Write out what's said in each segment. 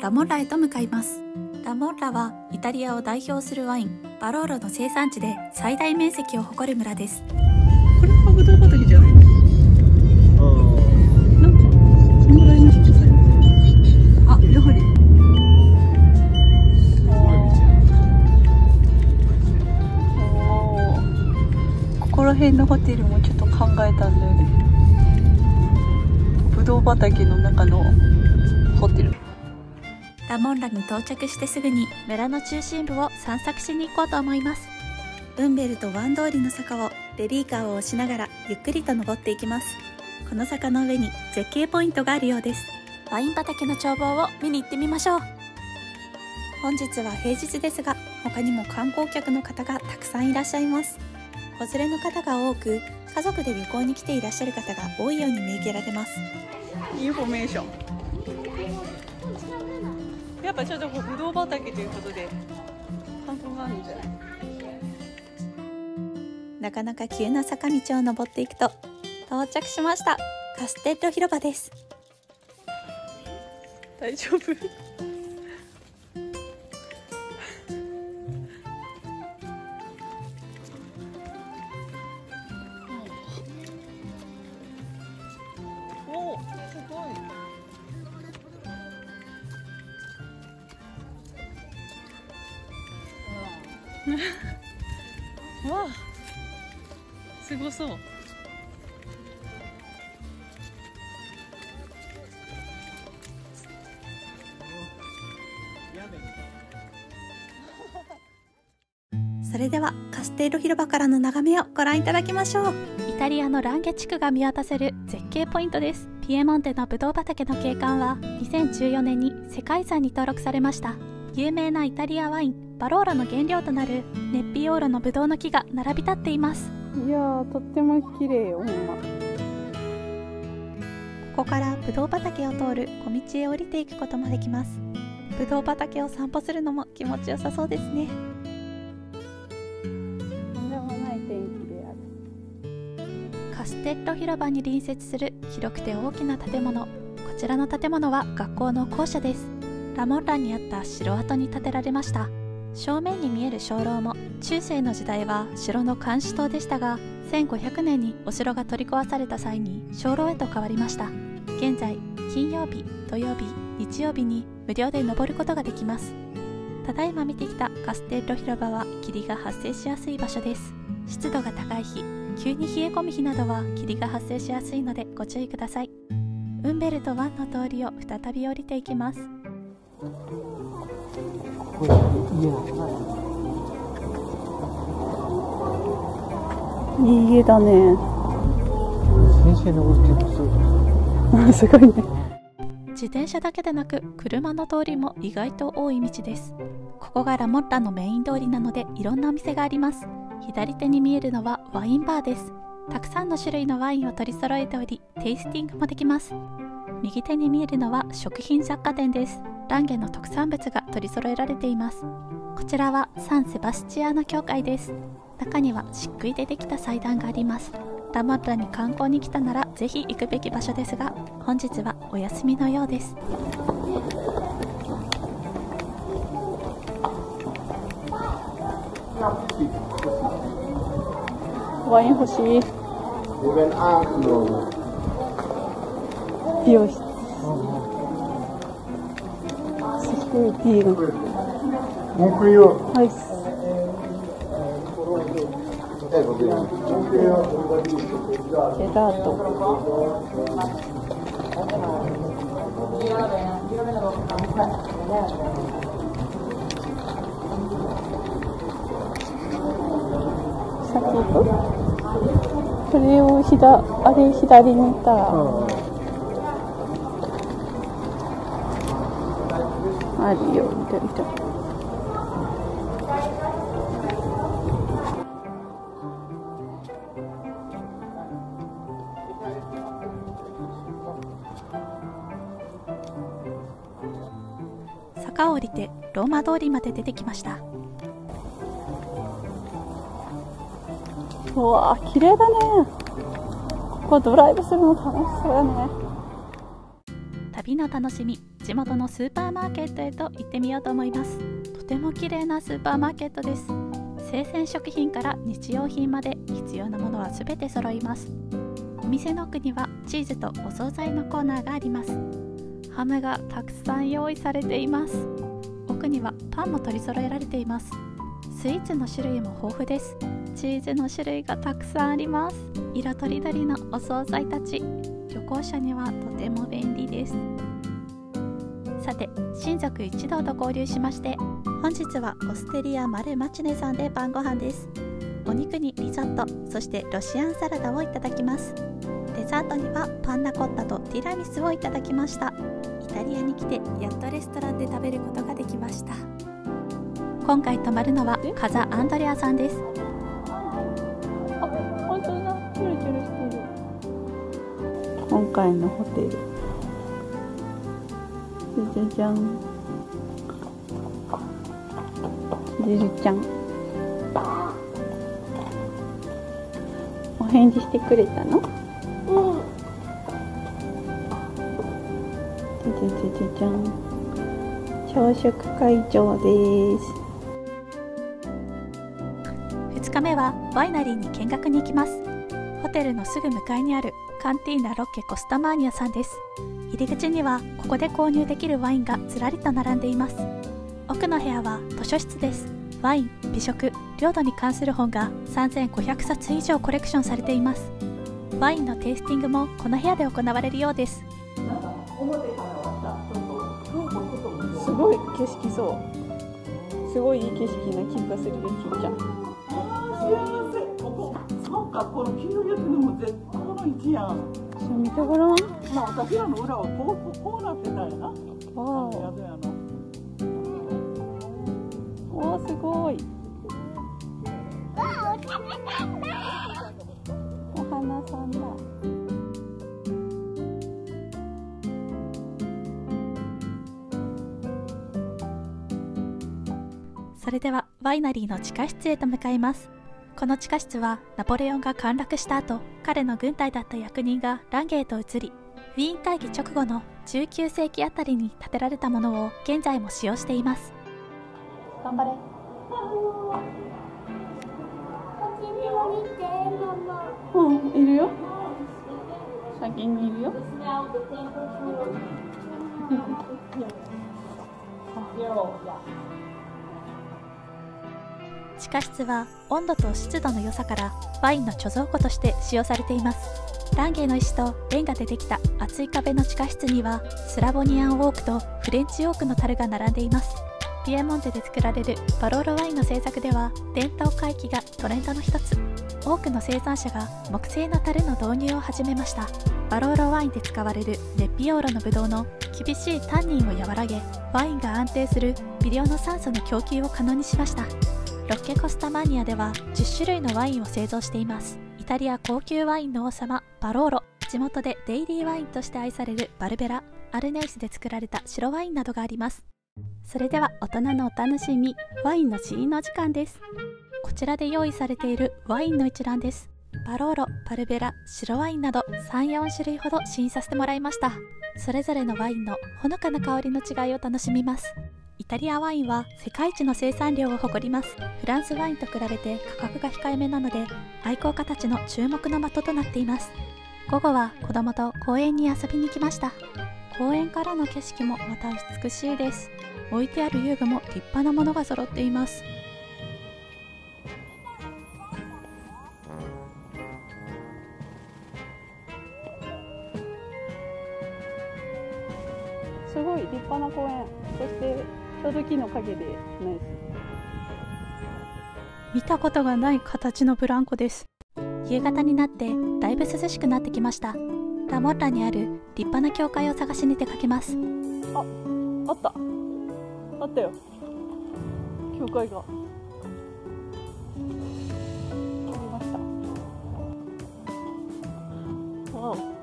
ラモッラへと向かいます。ラモッラはイタリアを代表するワインバローロの生産地で最大面積を誇る村です。これはブドウ畑じゃないなんかそのぐらいの低さあやはり。おー。ここら辺のホテルもちょっと考えたんだよね。ブドウ畑の中のホテルラモンラに到着してすぐに村の中心部を散策しに行こうと思います。ウンベルとワン通りの坂をベビーカーを押しながらゆっくりと登っていきます。この坂の上に絶景ポイントがあるようです。ワイン畑の眺望を見に行ってみましょう。本日は平日ですが他にも観光客の方がたくさんいらっしゃいます。子連れの方が多く家族で旅行に来ていらっしゃる方が多いように見受けられます。インフォメーションやっぱちょっとこうブドウ畑ということで観光があるんじゃない？なかなか急な坂道を登っていくと到着しました。カステッロ広場です。大丈夫？わあすごそう。それではカステーロ広場からの眺めをご覧いただきましょう。イタリアのランゲ地区が見渡せる絶景ポイントです。ピエモンテのブドウ畑の景観は2014年に世界遺産に登録されました。有名なイタリアワインバローラの原料となるネッピオーロのブドウの木が並び立っています。いやーとっても綺麗よほんま。ここからブドウ畑を通る小道へ降りていくこともできます。ブドウ畑を散歩するのも気持ちよさそうですね。カステッロ広場に隣接する広くて大きな建物。こちらの建物は学校の校舎です。ラモンランにあった城跡に建てられました正面に見える鐘楼も中世の時代は城の監視塔でしたが1500年にお城が取り壊された際に鐘楼へと変わりました。現在金曜日土曜日日曜日に無料で登ることができます。ただいま見てきたカステッロ広場は霧が発生しやすい場所です。湿度が高い日急に冷え込む日などは霧が発生しやすいのでご注意ください。ウンベルト1の通りを再び降りていきます。いい家だね。先生登ってます。すごいね。自転車だけでなく車の通りも意外と多い道です。ここがラモッラのメイン通りなのでいろんなお店があります。左手に見えるのはワインバーです。たくさんの種類のワインを取り揃えておりテイスティングもできます。右手に見えるのは食品雑貨店ですランゲの特産物が取り揃えられています。こちらはサンセバスチアーノ教会です。中には漆喰でできた祭壇があります。ラモッラに観光に来たならぜひ行くべき場所ですが本日はお休みのようです。ワイン欲しい。美容室。してビール Munkio. はい、Ecco qui. Munkio. ジェラート先これをひだあれ左に行ったらあるよみたいな。坂を降りてローマ通りまで出てきました。うわー綺麗だね。こドライブするの楽しそうやね。旅の楽しみ地元のスーパーマーケットへと行ってみようと思います。とても綺麗なスーパーマーケットです。生鮮食品から日用品まで必要なものは全て揃います。お店の奥にはチーズとお惣菜のコーナーがあります。ハムがたくさん用意されています。奥にはパンも取り揃えられています。スイーツの種類も豊富です。チーズの種類がたくさんあります。色とりどりのお惣菜たち。旅行者にはとても便利です。さて親族一同と合流しまして本日はオステリアマルマチネさんで晩ご飯です。お肉にリゾットそしてロシアンサラダをいただきます。デザートにはパンナコッタとティラミスをいただきました。イタリアに来てやっとレストランで食べることができました。今回泊まるのはカザ・アンドレアさんです。あ本当だ。チュルチュルしてる。今回のホテルじゃじゃん。ジルちゃん。お返事してくれたの？うんじゃじゃじゃじゃん。朝食会場です。2日目はワイナリーに見学に行きます。ホテルのすぐ向かいにあるカンティーナロッケコスタマーニャさんです。入り口にはここで購入できるワインがずらりと並んでいます。奥の部屋は図書室です。ワイン美食領土に関する本が3500冊以上コレクションされています。ワインのテイスティングもこの部屋で行われるようです。すごい景色そう。すごいいい景色な気がするでちっちゃん。幸せここ。そうかこの黄色いやつのも絶好の位置やんそう見てごらんまあ私らの裏はこうこうなってたやなわ宿ー屋のおーすごいお花さんだそれではワイナリーの地下室へと向かいます。この地下室はナポレオンが陥落した後彼の軍隊だった役人がランゲへと移りウィーン会議直後の19世紀あたりに建てられたものを現在も使用しています。頑張れ。うんいるよ。先にいるよ地下室は温度と湿度の良さからワインの貯蔵庫として使用されています。ランゲの石とレンガでできた厚い壁の地下室にはスラボニアンオークとフレンチオークの樽が並んでいます。ピエモンテで作られるバローロワインの製作では伝統回帰がトレンドの一つ。多くの生産者が木製の樽の導入を始めました。バローロワインで使われるネッピオーロのブドウの厳しいタンニンを和らげワインが安定する微量の酸素の供給を可能にしました。ロッケコスタマニアでは10種類のワインを製造しています。イタリア高級ワインの王様バローロ。地元でデイリーワインとして愛されるバルベラ。アルネイスで作られた白ワインなどがあります。それでは大人のお楽しみ。ワインの試飲の時間です。こちらで用意されているワインの一覧です。バローロ、パルベラ、白ワインなど3、4種類ほど試飲させてもらいました。それぞれのワインのほのかな香りの違いを楽しみます。イタリアワインは世界一の生産量を誇ります。フランスワインと比べて価格が控えめなので愛好家たちの注目の的となっています。午後は子供と公園に遊びに来ました。公園からの景色もまた美しいです。置いてある遊具も立派なものが揃っています。すごい立派な公園。そしてちょうど木の陰でナイス見たことがない形のブランコです。夕方になってだいぶ涼しくなってきました。ラモッラにある立派な教会を探しに出かけます。あった。あったよ。教会が。ありました。わお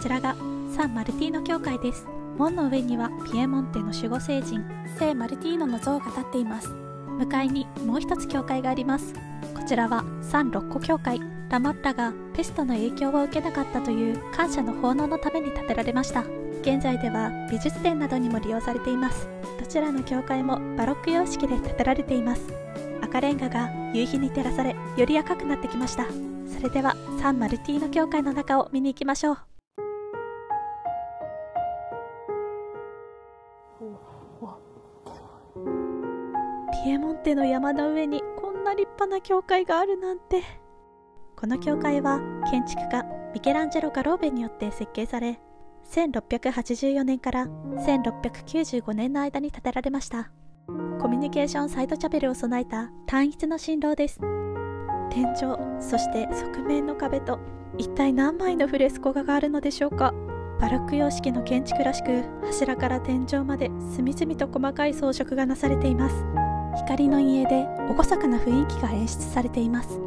ちらがサン・マルティーノ教会です。門の上にはピエモンテの守護聖人聖マルティーノの像が立っています。向かいにもう一つ教会があります。こちらはサン・ロッコ教会。ラモッラがペストの影響を受けなかったという感謝の奉納のために建てられました。現在では美術展などにも利用されています。どちらの教会もバロック様式で建てられています。赤レンガが夕日に照らされより赤くなってきました。それではサンマルティーノ教会の中を見に行きましょう。エモンテの山の上にこんな立派な教会があるなんて。この教会は建築家ミケランジェロ・ガローベによって設計され1684年から1695年の間に建てられました。コミュニケーションサイドチャペルを備えた単一の新郎です。天井そして側面の壁と一体何枚のフレスコ画があるのでしょうか。バロック様式の建築らしく柱から天井まで隅々と細かい装飾がなされています。光の陰影で厳かな雰囲気が演出されています。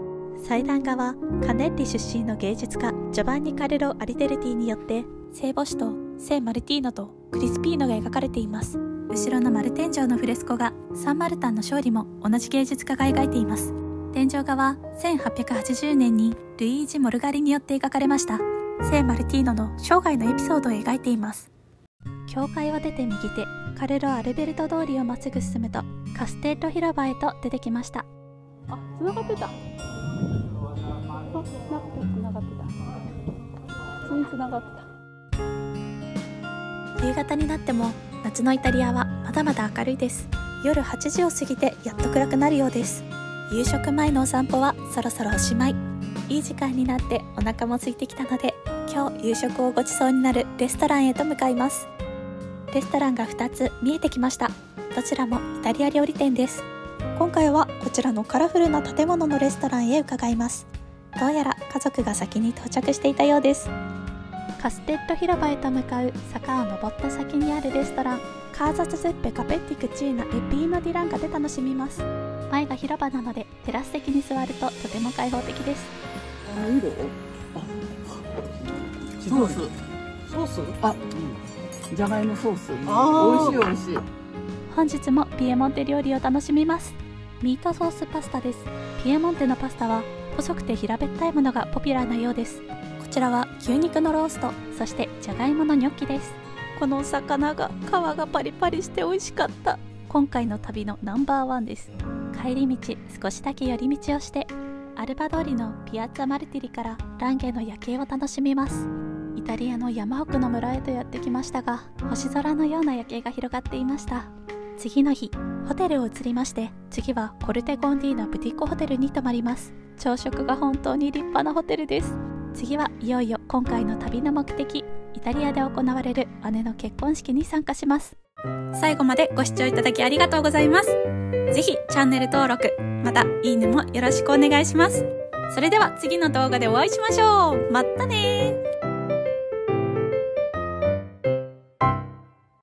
祭壇画はカネッリ出身の芸術家ジョバンニ・カルロ・アリテルティによって聖母子と聖マルティーノとクリスピーノが描かれています。後ろの丸天井のフレスコがサンマルタンの勝利も同じ芸術家が描いています。天井画は1880年にルイージ・モルガリによって描かれました。聖マルティーノの生涯のエピソードを描いています。教会を出て右手カルロ・アルベルト通りをまっすぐ進むとカステッロ広場へと出てきましたあ、繋がってた。あ、繋がってた。普通に繋がってた。夕方になっても夏のイタリアはまだまだ明るいです夜8時を過ぎてやっと暗くなるようです夕食前のお散歩はそろそろおしまいいい時間になってお腹も空いてきたので今日夕食をごちそうになるレストランへと向かいますレストランが2つ見えてきました。どちらもイタリア料理店です。今回はこちらのカラフルな建物のレストランへ伺います。どうやら家族が先に到着していたようです。カステッド広場へと向かう坂を登った先にあるレストラン。カーザツゼッペカペッティクチーナエピーノディランガで楽しみます。前が広場なのでテラス席に座るととても開放的です。あ、色ソース。ソース？あ、うん。じゃがいもソース。あー。美味しい美味しい。本日もピエモンテ料理を楽しみます。ミートソースパスタです。ピエモンテのパスタは細くて平べったいものがポピュラーなようです。こちらは牛肉のロースト。そしてじゃがいものニョッキです。このお魚が皮がパリパリして美味しかった。今回の旅のナンバーワンです。帰り道少しだけ寄り道をしてアルバ通りのピアッツァマルティリからランゲの夜景を楽しみますイタリアの山奥の村へとやってきましたが星空のような夜景が広がっていました。次の日ホテルを移りまして次はコルテゴンディーナブティックホテルに泊まります。朝食が本当に立派なホテルです。次はいよいよ今回の旅の目的イタリアで行われる姉の結婚式に参加します。最後までご視聴いただきありがとうございます。ぜひチャンネル登録またいいねもよろしくお願いします。それでは次の動画でお会いしましょう。またね